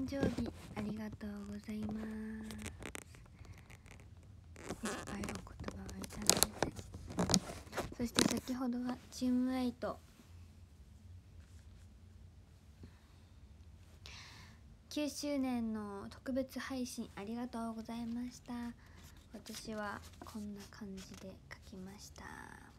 誕生日ありがとうございますいっぱいお言葉をいただいてそして先ほどはチームエイト。9周年の特別配信ありがとうございました。私はこんな感じで書きました。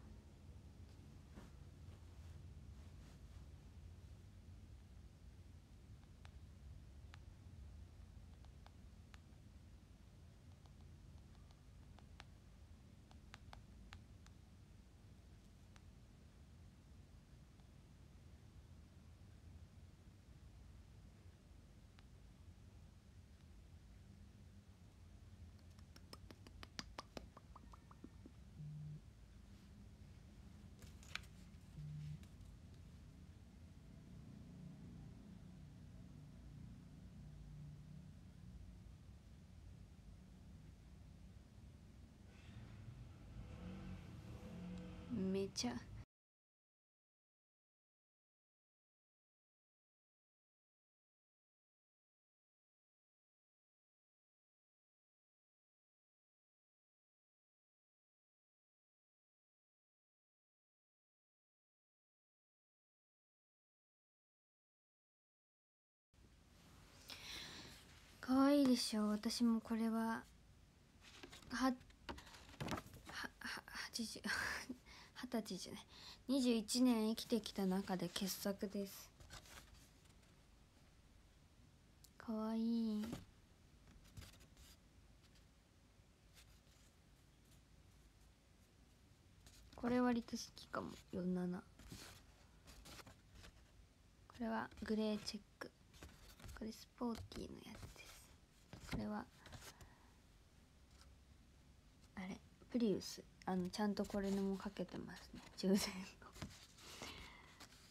めちゃかわいいでしょ？私もこれは。ははは80二十歳じゃない。21年生きてきた中で傑作です。かわいい。これ割と好きかも。47これはグレーチェック。これスポーティーのやつです。これはあれプリウス。あのちゃんとこれにもかけてますね。充電の。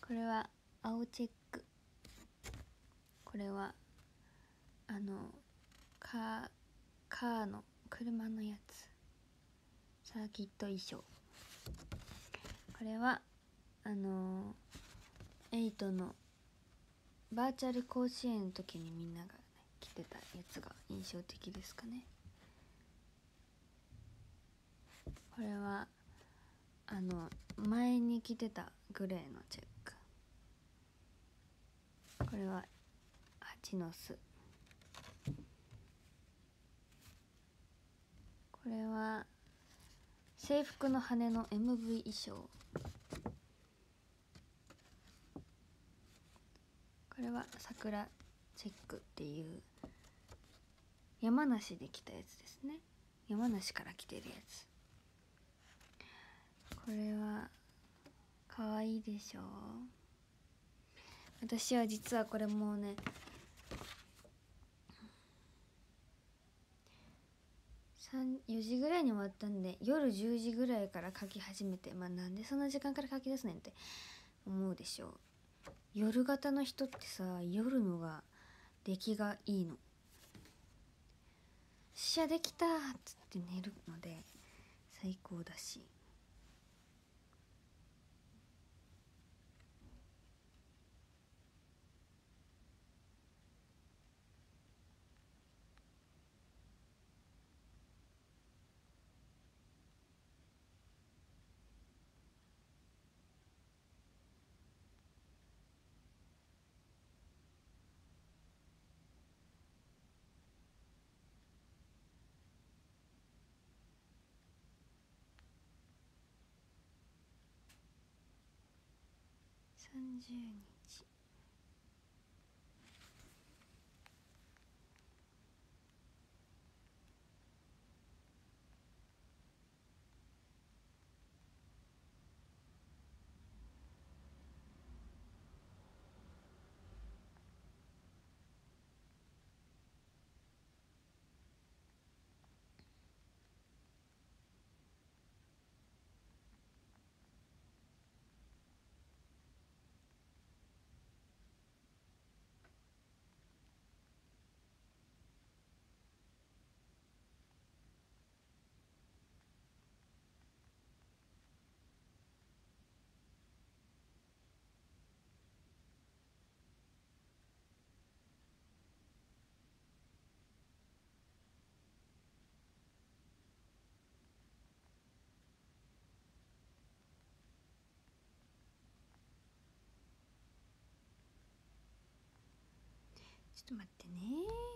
これは青チェック。これはあのカーカーの車のやつ。サーキット衣装。これはあのエイトのバーチャル甲子園の時にみんなが、ね、着てたやつが印象的ですかね。これはあの前に着てたグレーのチェック。これは蜂の巣これは制服の羽の MV 衣装。これは桜チェックっていう山梨で来たやつですね。山梨から来てるやつ。これは可愛いでしょ私は実はこれもうね4時ぐらいに終わったんで夜10時ぐらいから書き始めてまあなんでそんな時間から書き出すねんって思うでしょう。夜型の人ってさ夜のが出来がいいの「試写できた!」っつって寝るので最高だし。30人ちょっと待ってね。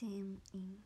same in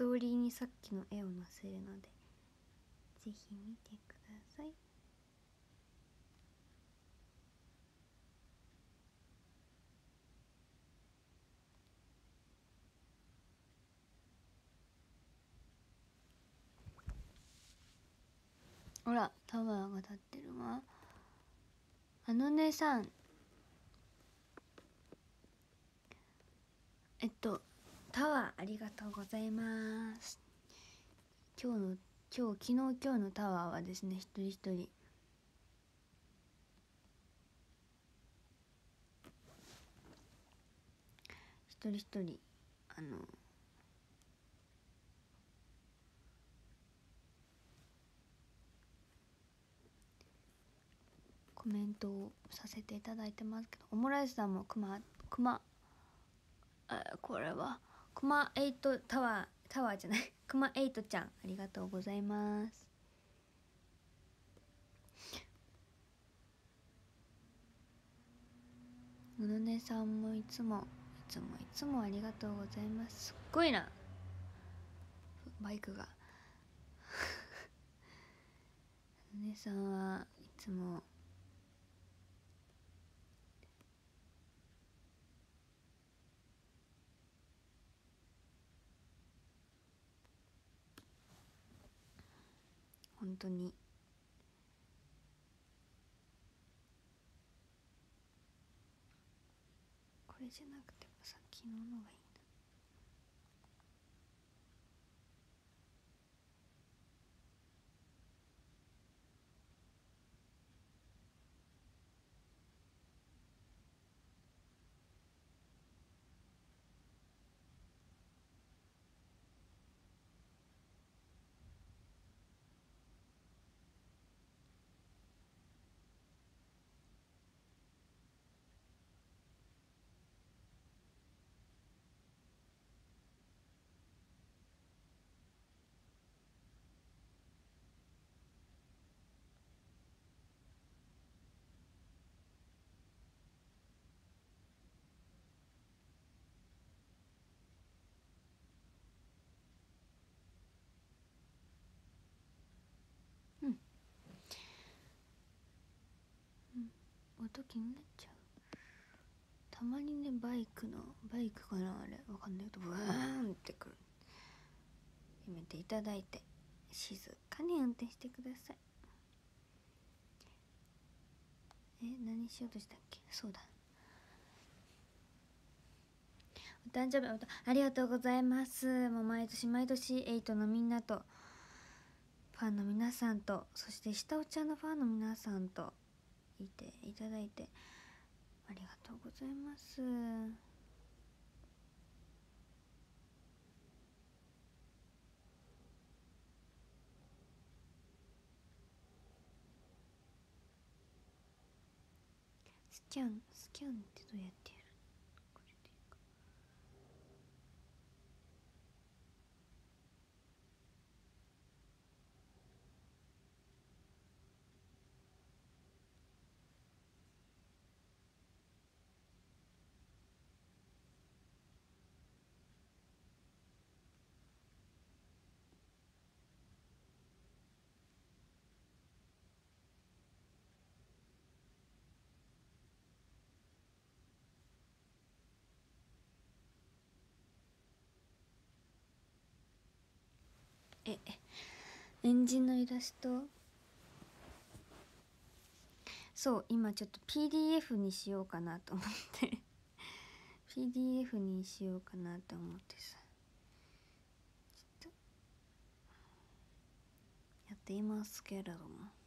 トーリーにさっきの絵を載せるのでぜひ見てください。ほらタワーが立ってるわ。あのねさん。えっとタワーありがとうございます。今日の今日昨日今日のタワーはですね一人一人。一人一人あのコメントをさせていただいてますけどオムライスさんもくまくまあこれは。くまエイトタワータワーじゃない。くまエイトちゃんありがとうございます。むのねさんもいつもいつもいつもありがとうございます。すっごいな。バイクが。ねさんはいつも本当に。これじゃなくてもさ昨日のがいい。音気になっちゃう。たまにねバイクのバイクかなあれ。わかんないけどブーンってくる。やめていただいて。静かに運転してください。え何しようとしたっけ？そうだ。お誕生日おありがとうございます。もう毎年毎年エイトのみんなとファンの皆さんとそして下尾ちゃんのファンの皆さんといていただいてありがとうございます。スキャンスキャンってどうやってやえエンジンのイラスト？そう今ちょっと PDF にしようかなと思って。PDF にしようかなと思ってさ。ちょっと。やっていますけれども。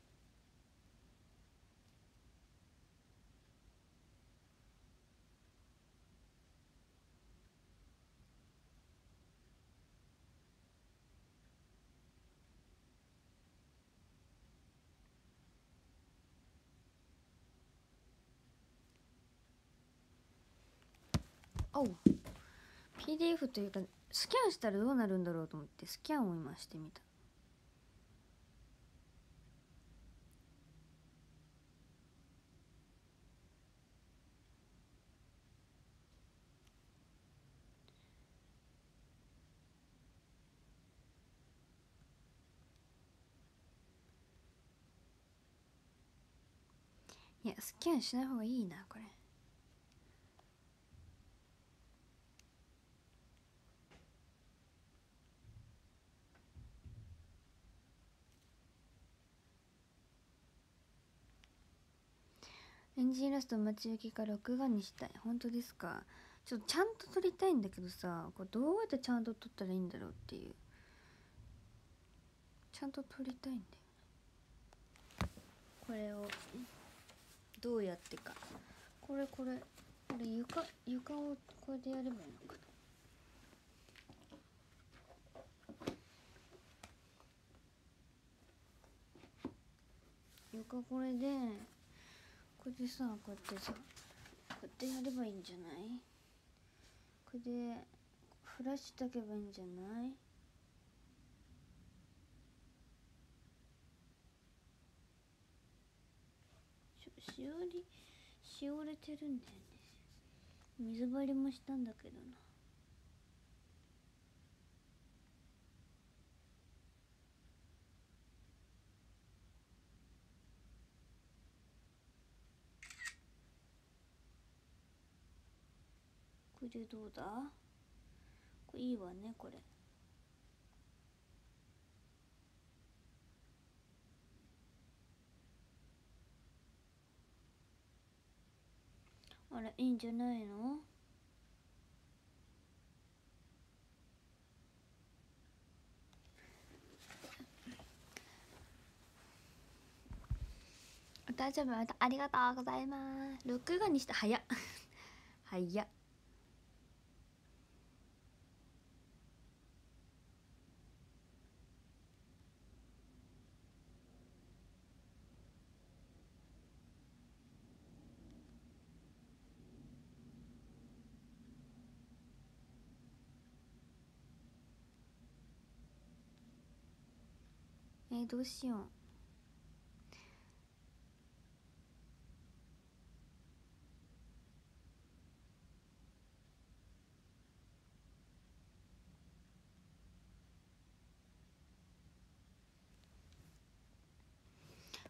お PDF というかスキャンしたらどうなるんだろうと思ってスキャンを今してみた。いやスキャンしない方がいいなこれ。エンジンイラスト待ち受けか録画にしたい。本当ですか？ちょっとちゃんと撮りたいんだけどさこれどうやってちゃんと撮ったらいいんだろうっていう。ちゃんと撮りたいんだよね。これをどうやってか。これこれこれ床床をこれでやればいいのかな。床これでこれでさこうやってさこうやってやればいいんじゃない？これでフラッシュ炊けばいいんじゃない？ししおりしおれてるんだよね。水張りもしたんだけどな。これどうだこれいいわねこれ。あらいいんじゃないの？大丈夫ありがとうございます。録画にして早っ。早っ。えー、どうしよう。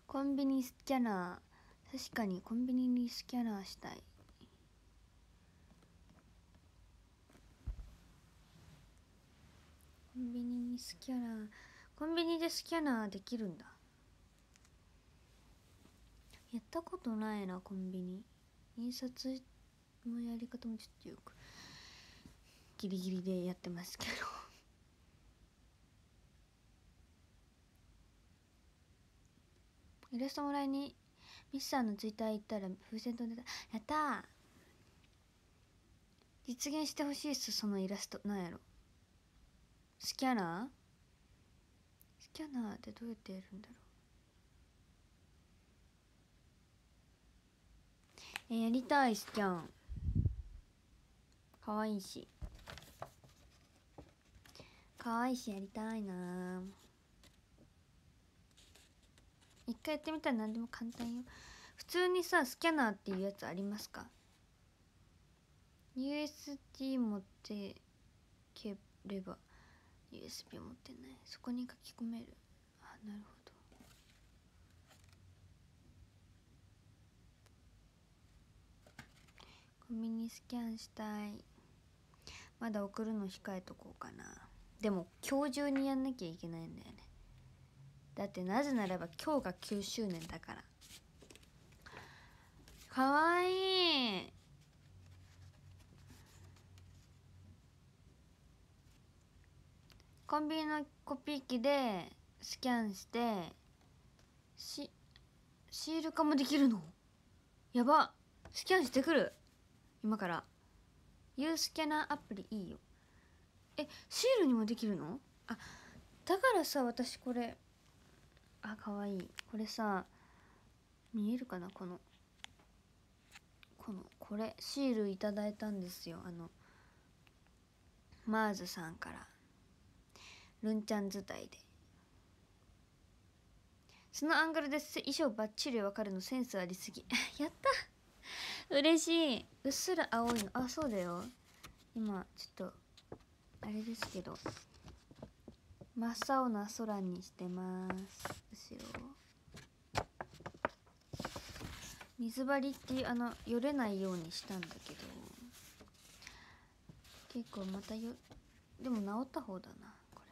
コンビニスキャナー。確かにコンビニにスキャナーしたい。コンビニにスキャナー。コンビニでスキャナーできるんだ。やったことないなコンビニ。印刷のやり方もちょっとよく。ギリギリでやってますけど。イラストもらいにミスさんのツイッター行ったら風船飛んでた。やった実現してほしいっすそのイラスト。なんやろ。スキャナー？キャナーってどうやってやるんだろう。え、やりたいスキャン。かわいいし。かわいいしやりたいな一回やってみたら何でも簡単よ。普通にさスキャナーっていうやつありますか？USD 持ってければ。USB 持ってない。そこに書き込める。あなるほど。コンビニスキャンしたい。まだ送るの控えとこうかな。でも今日中にやんなきゃいけないんだよね。だってなぜならば今日が9周年だから。かわいい。コンビニのコピー機でスキャンしてしシール化もできるの？やば。スキャンしてくる？今から。ユースキャナーアプリいいよ。えシールにもできるの？あだからさ私これ。あかわいい。これさ見えるかな？この。このこれシールいただいたんですよ。あのマーズさんから。ルンちゃん伝いで。そのアングルで衣装バッチリわかるのセンスありすぎ。やった。嬉しい。うっすら青いの。あそうだよ。今ちょっとあれですけど。真っ青な空にしてます。後ろ水張りっていうあのよれないようにしたんだけど。結構またよでも治った方だなこれ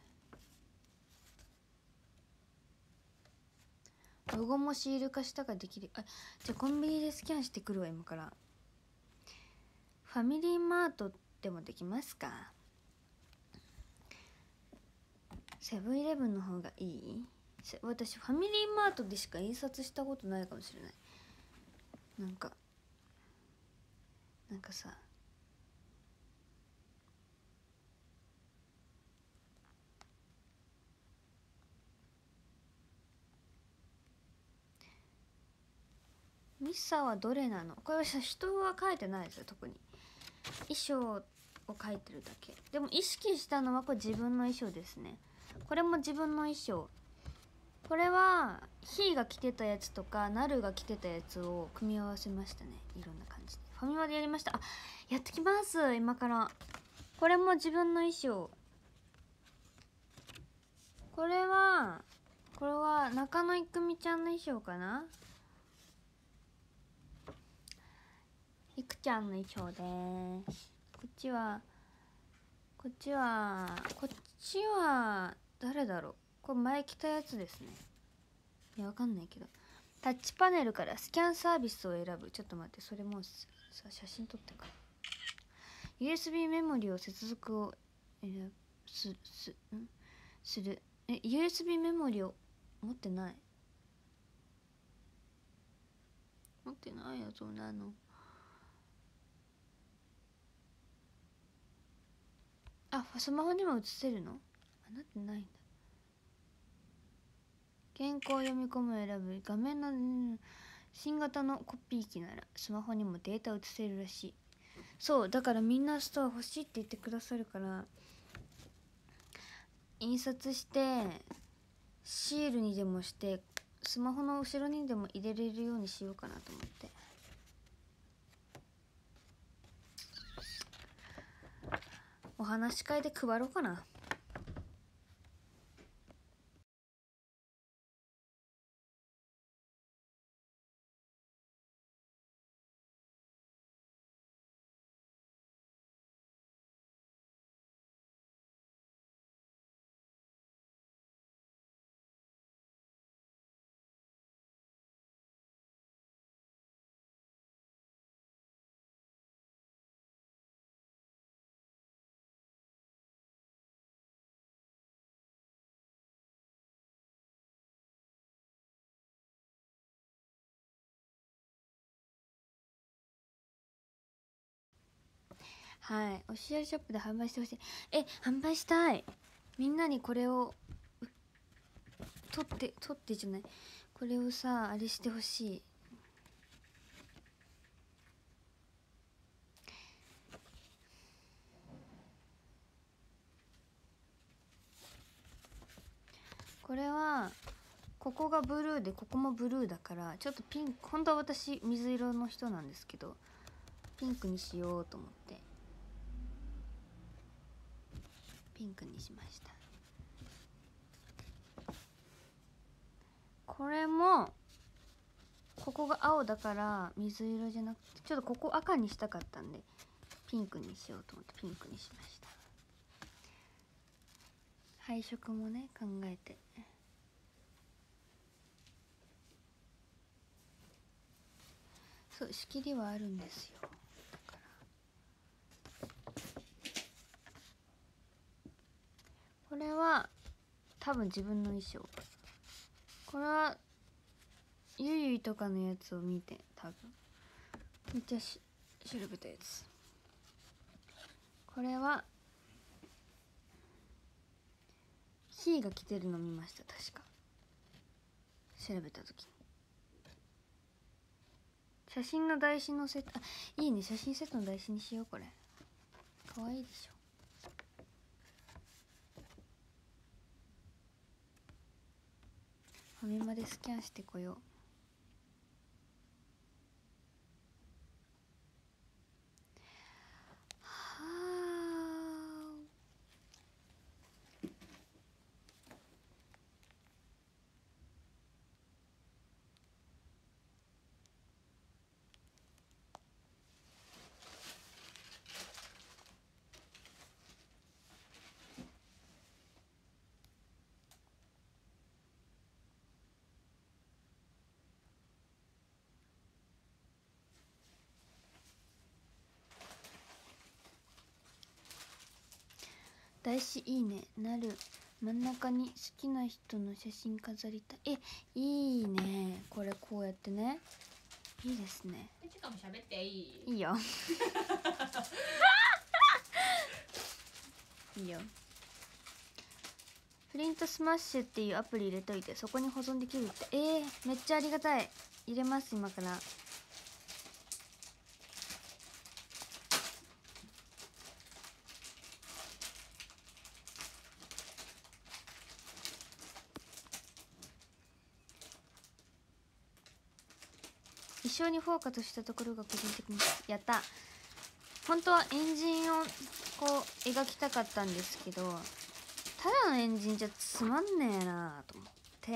ロゴもシール化したができる。あじゃあコンビニでスキャンしてくるわ今から。ファミリーマートでもできますか？セブンイレブンの方がいい？私ファミリーマートでしか印刷したことないかもしれない。なんかなんかさミッサーはどれなの？これは人は書いてないですよ特に。衣装を書いてるだけ。でも意識したのはこれ自分の衣装ですね。これも自分の衣装。これはひーが着てたやつとかなるが着てたやつを組み合わせましたね。いろんな感じで。ファミマでやりました。あやってきます今から。これも自分の衣装。これはこれは中野いくみちゃんの衣装かな？いくちゃんの衣装です。こっちはこっちはこっちは誰だろう。これ前来たやつですね。いやわかんないけど。タッチパネルからスキャンサービスを選ぶ。ちょっと待ってそれもさ写真撮ってから。USB メモリを接続を選ぶすすんする。え USB メモリを持ってない。持ってないよそんなの？あスマホにも映せるの？あなってないんだ。原稿を読み込む選ぶ画面の、新型のコピー機ならスマホにもデータを映せるらしい。そうだからみんなストア欲しいって言ってくださるから印刷してシールにでもしてスマホの後ろにでも入れれるようにしようかなと思って。お話し会で配ろうかな。はい。オフィシャルショップで販売してほしい。え販売したい。みんなにこれを取って取ってじゃない。これをさあれしてほしい。これはここがブルーでここもブルーだからちょっとピンク本当は私水色の人なんですけどピンクにしようと思って。ピンクにしました。これもここが青だから水色じゃなくてちょっとここ赤にしたかったんでピンクにしようと思ってピンクにしました。配色もね考えて。そう仕切りはあるんですよだからこれは多分自分の衣装これはゆいゆいとかのやつを見て多分。めっちゃし調べたやつ。これはひーが着てるの見ました確か。調べた時に。写真の台紙のセットあいいね写真セットの台紙にしようこれ。かわいいでしょ。ファミマでスキャンしてこよう。台紙いいね。なる。真ん中に好きな人の写真飾りたい。えいいね。これこうやってね。いいですね。えちかも喋っていい？いいよ。いいよ。 PrintSmash っていうアプリ入れといてそこに保存できるって。えー、めっちゃありがたい。入れます今から一生にフォーカスしたところが個人的にやった。本当はエンジンをこう描きたかったんですけどただのエンジンじゃつまんねえなと思って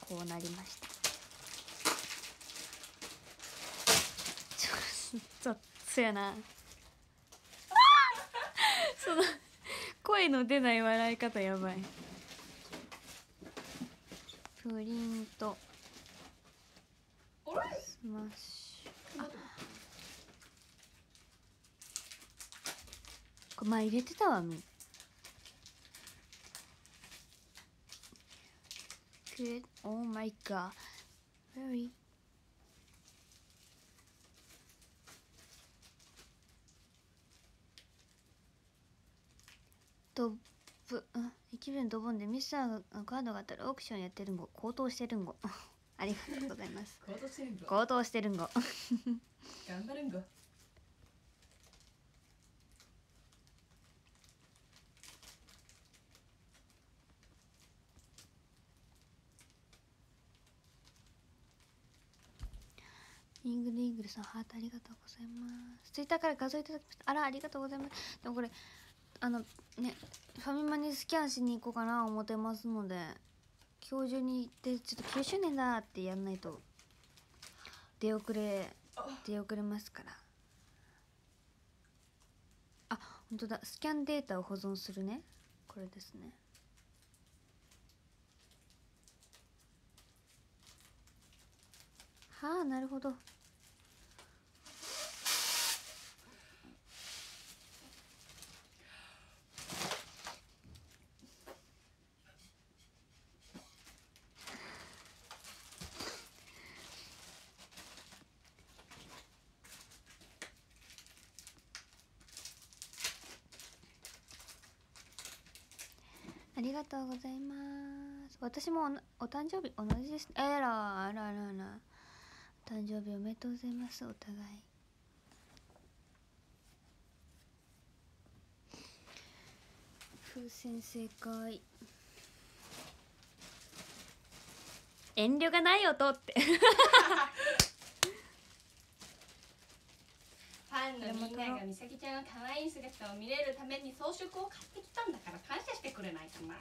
こうなりました。ちょっとやな。その声の出ない笑い方やばい。プリント。スマッシュこれ前入れてたわみ。Good. Oh my god. Very. ドブうん。駅弁ドボンでミスターがカードがあったらオークションやってるんご。高騰してるんご。ありがとうございます。高騰してるんご。高騰してるんご。頑張るんご。イングルイーグルさんハートありがとうございます。ツイッターから画像いただきました。あらありがとうございます。でもこれあのねファミマにスキャンしに行こうかな思ってますので教授に行ってちょっと9周年だってやんないと出遅れ出遅れますから。あ本当だ。スキャンデータを保存するね。これですね。はあなるほど。がとうございます。私もお誕生日同じですあらあらあらあら。お誕生日おめでとうございますお互い。風船正解。遠慮がない音って フンのみんなが美咲ちゃんの可愛い姿を見れるために装飾を買ってきたんだから感謝してくれないかな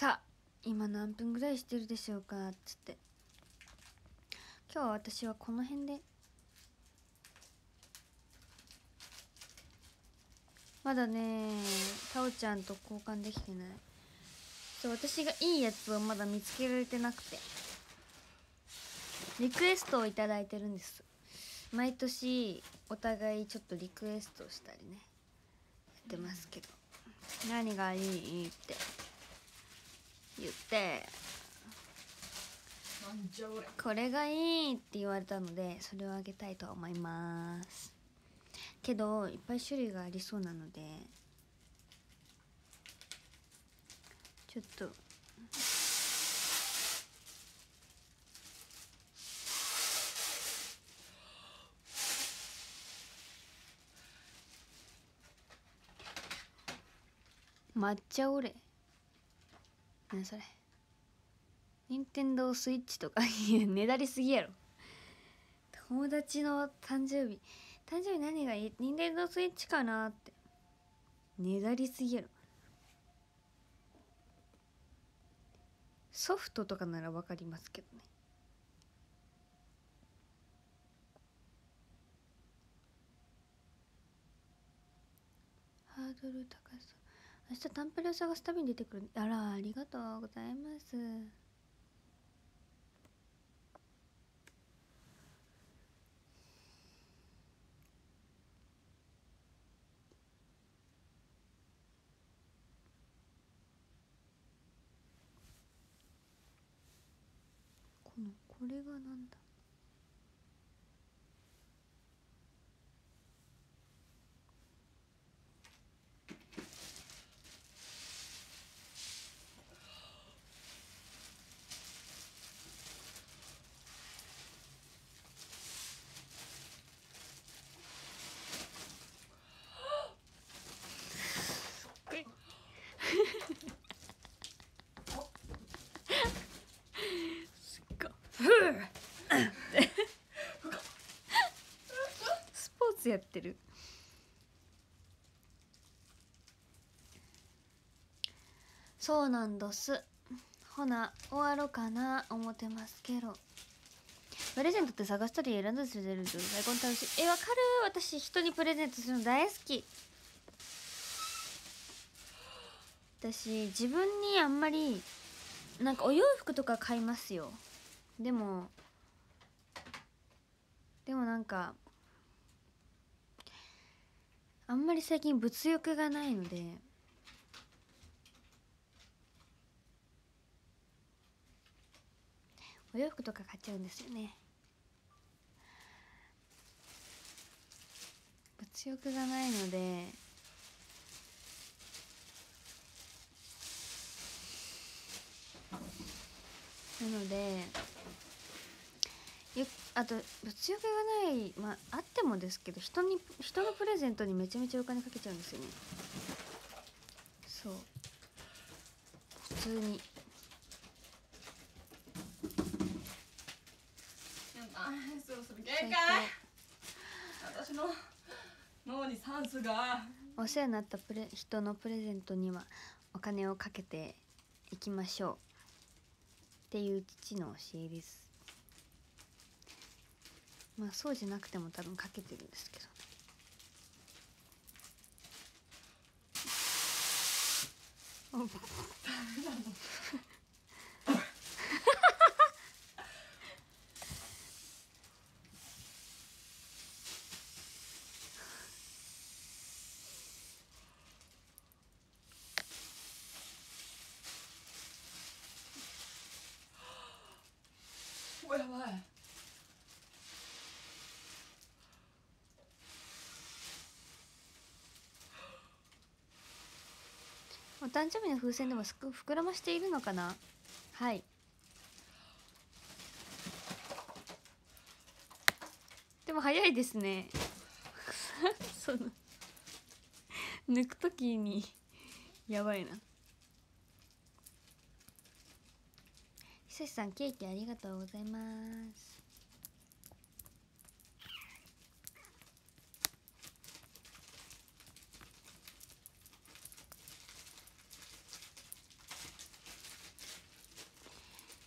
さあ今何分ぐらいしてるでしょうか？っつって。今日は私はこの辺で。まだねタオちゃんと交換できてない。そう私がいいやつをまだ見つけられてなくて。リクエストを頂いいてるんです。毎年お互いちょっとリクエストしたりねやってますけど。何がいい？って。言って。これがいいって言われたのでそれをあげたいと思います。けどいっぱい種類がありそうなのでちょっと。抹茶オレ。何それ。任天堂スイッチとかいや ねだりすぎやろ。友達の誕生日。誕生日何がいい？任天堂スイッチかなって。ねだりすぎやろ。ソフトとかならわかりますけどね。ハードル高そう。明日タンプレを探す旅に出てくる。あらありがとうございます。このこれがなんだすっごスポーツやってるそうなんどす。ほな終わろうかな思ってますけど。プレゼントって探したり選んだりするの最高に楽しい。えわかる？私人にプレゼントするの大好き。私自分にあんまりなんかお洋服とか買いますよ。でもでもなんかあんまり最近物欲がないのでお洋服とか買っちゃうんですよね。物欲がないので。なのでよあと物欲がないまああってもですけど人に人のプレゼントにめちゃめちゃお金かけちゃうんですよね。そう。普通に。やだそろそろ限界私の脳に酸素がお世話になったプレ人のプレゼントにはお金をかけていきましょうっていう父の教えですまあそうじゃなくても多分かけてるんですけどねおおやばいお誕生日の風船でもすく膨らましているのかな？はい。でも早いですね。その抜くときにやばいな。久志さんケーキありがとうございます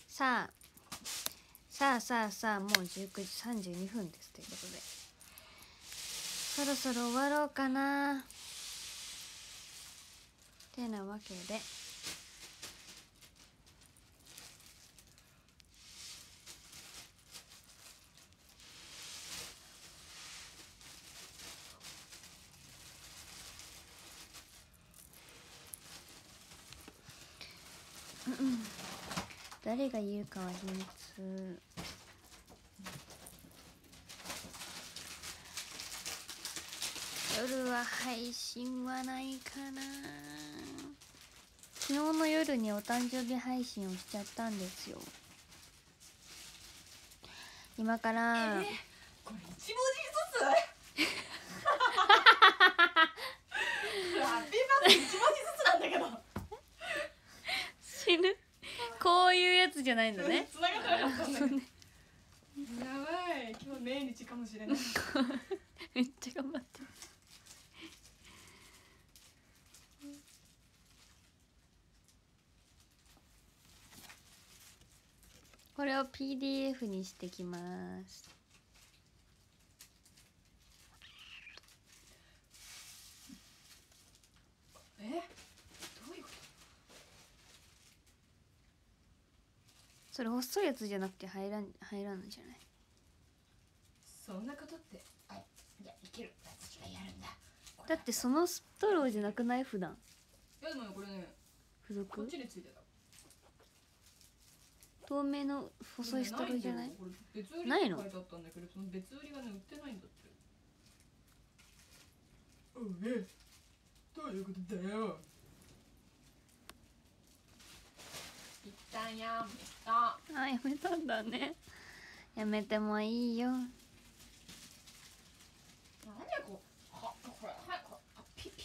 さあさあさあもう19時32分ですということで。そろそろ終わろうかな。てなわけで。誰が言うかは秘密。夜は配信はないかな。昨日の夜にお誕生日配信をしちゃったんですよ。今から、えこれ一文字ずつ。ハッピーバースデー一文字ずつなんだけど。死ぬ。こういうやつじゃない んだねやばい。今日命日かもしれないめっちゃ頑張ってるこれを PDF にしてきます。え？どういうこそれ細いやつじゃなくて入らん入らんのじゃない？とそんなことって？あいやいける。私がやるんだ。だってそのストローじゃなくない？普段。いやでもねこれね。付属？こっちについてた透明の細いストローじゃない？ないの？別売りがね売ってないんだって。どういうことだよ。一旦やめた。あやめたんだね。やめてもいいよ。何こはこれはこれピピ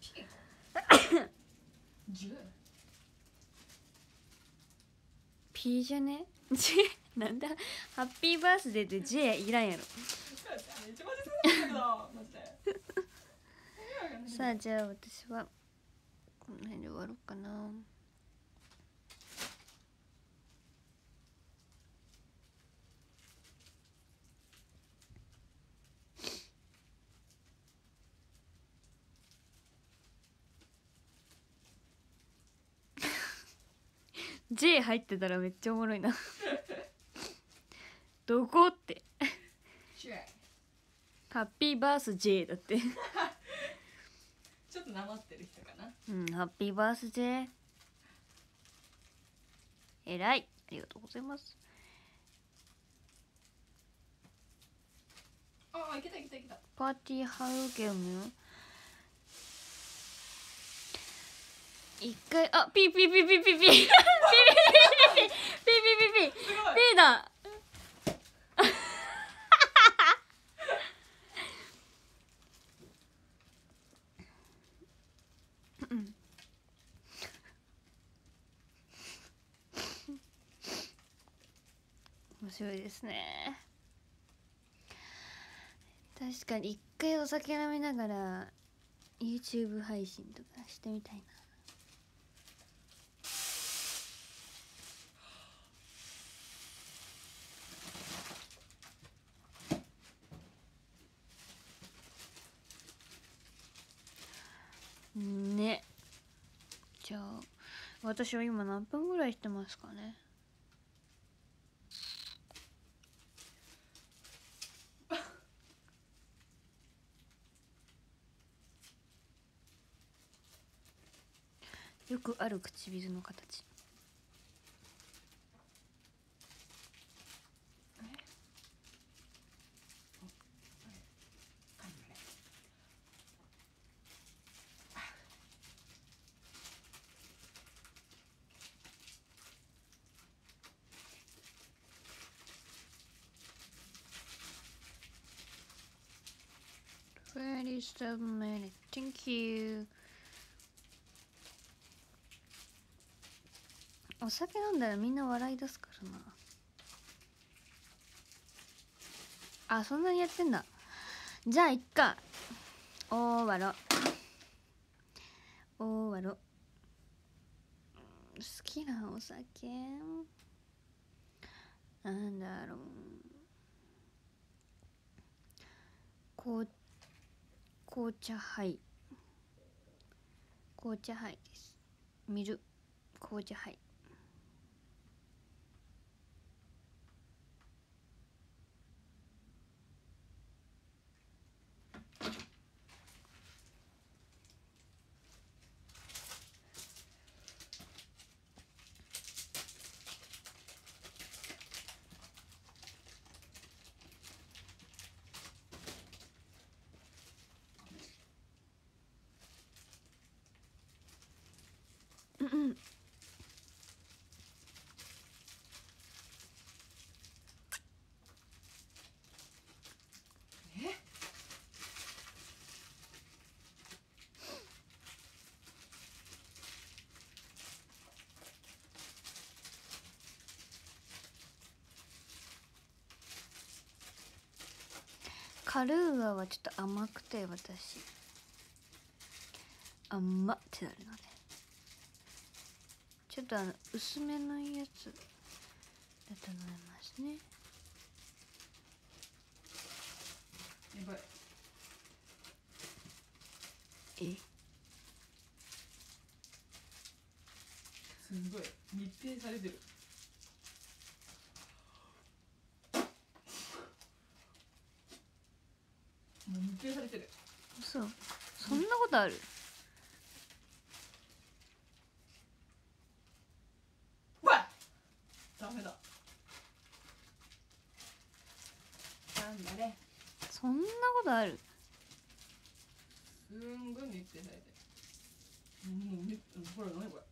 ピ10 P じゃね？J なんだ？ハッピーバースデーで J いらんやろ さあじゃあ私はこの辺で終わろうかな「J」入ってたらめっちゃおもろいな。どこって。ハッピーバース J だって。ちょっとなまってる人かな。うん、ハッピーバースデー。えらい。ありがとうございます。ああいけたいけたいけた。パーティーハウゲーム？一回、あ、ピーピーピーピーピーピー。ピーピーピーピー。ピーピーピー。だうん 面白いですね。確かに一回お酒飲みながら YouTube 配信とかしてみたいなねじゃあ私は今何分ぐらいしてますかね。よくある唇の形。27 minutes thank you. お酒飲んだらみんな笑い出すからなあそんなにやってんだじゃあいっか終わろう終わろうきなお酒なんだろうこう紅茶杯。紅茶杯です。見る。紅茶杯。カルーアはちょっと甘くて私。甘ってなるのでちょっとあの薄めのやつだと思いますね。やばい。え？すごい。密閉されてるもう密閉されてる。嘘。そんなことある？わっ！ダメだ。なんだね。そんなことある？すんごい密閉されてる。もうみほら何これ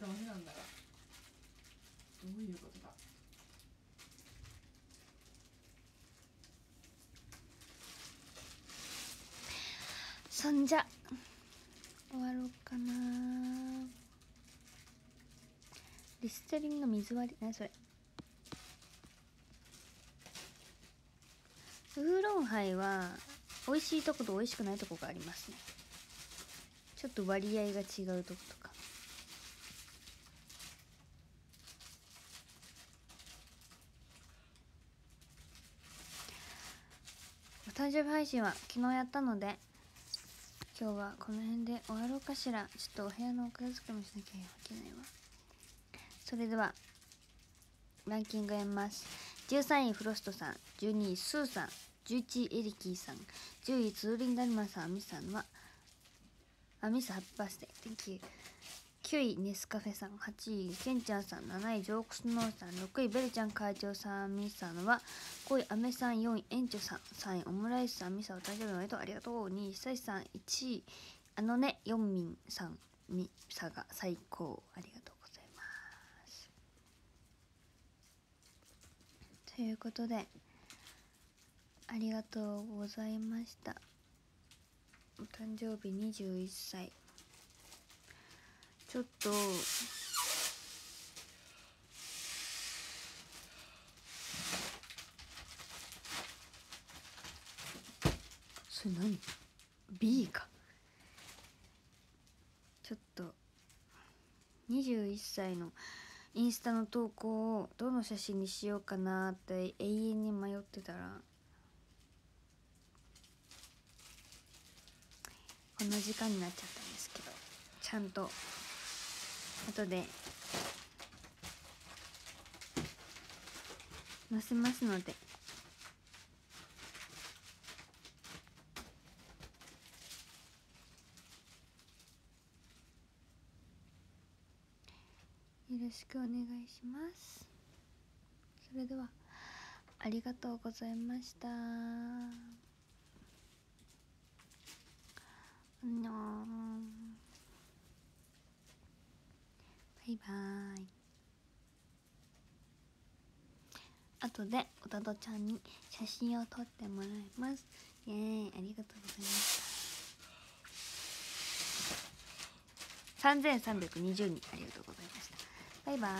ダメなんだがどういうことだそんじゃ。終わろうかな。リステリンの水割り。何それ。ウーロンハイは美味しいとこと美味しくないとこがありますね。ちょっと割合が違うとことか。お誕生日配信は昨日やったので今日はこの辺で終わろうかしら。ちょっとお部屋のお片付けもしなきゃいけないわ。それではランキングやります。13位フロストさん12位スーさん11位エリキーさん10位ツーリンダルマさんアミさんはアミスハッピーバースデー。Thank you 9位ネスカフェさん8位ケンちゃんさん7位ジョークスノーさん6位ベルちゃん会長さんミさんは5位アメさん4位園長さん3位オムライスさんミサお誕生日おめでとうありがとう2位久志さん1位あのねヨンミンさんミサが最高ありがとうございます。ということでありがとうございました。お誕生日21歳。ちょっと。それ何 ?B か。ちょっと。21歳のインスタの投稿をどの写真にしようかなって永遠に迷ってたら。この時間になっちゃったんですけど。ちゃんと。後で。載せますので。よろしくお願いします。それではありがとうございました。あのイバーイ。後でおたどちゃんに写真を撮ってもらいます。イエーイ。ありがとうございました。3320人ありがとうございました。バイバイ。